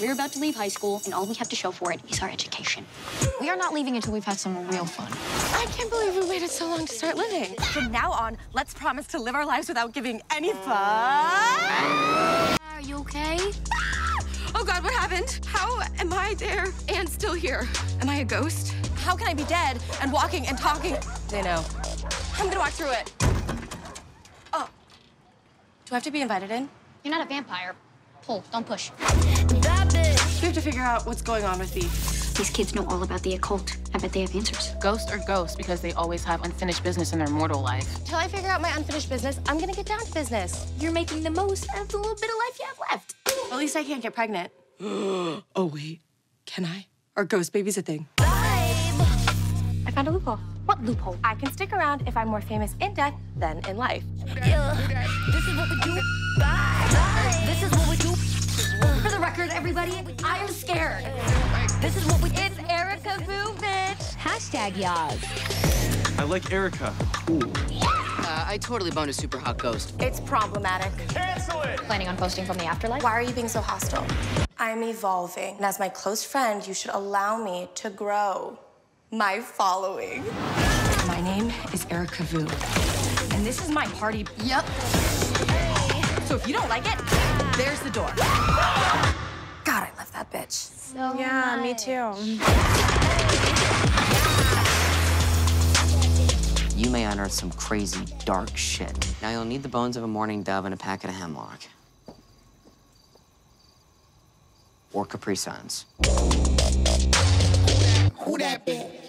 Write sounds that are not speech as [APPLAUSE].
We're about to leave high school, and all we have to show for it is our education. We are not leaving until we've had some real fun. I can't believe we waited so long to start living. From now on, let's promise to live our lives without giving any fuck. Are you okay? Oh God, what happened? How am I there and still here? Am I a ghost? How can I be dead and walking and talking? They know. I'm gonna walk through it. Oh. Do I have to be invited in? You're not a vampire. Pull, don't push. We have to figure out what's going on with Thief. These kids know all about the occult. I bet they have answers. Ghosts are ghosts because they always have unfinished business in their mortal life. Till I figure out my unfinished business, I'm gonna get down to business. You're making the most of the little bit of life you have left. At least I can't get pregnant. [GASPS] oh, wait. Can I? Are ghost babies a thing? I found a loophole. What loophole? I can stick around if I'm more famous in death than in life. This is what we do. Bye. Everybody, I am scared. This is what we. It's Erika Boo, bitch. Hashtag Yaz. I like Erika. Uh, I totally boned a super hot ghost. It's problematic. Cancel it! Planning on posting from the afterlife? Why are you being so hostile? I'm evolving, and as my close friend, you should allow me to grow my following. My name is Erika Vu, and this is my party. Yep. So if you don't like it, there's the door. Bitch. Yeah, me too. You may unearth some crazy, dark shit. Now you'll need the bones of a mourning dove and a packet of hemlock. Or Capri Suns. Who that bitch?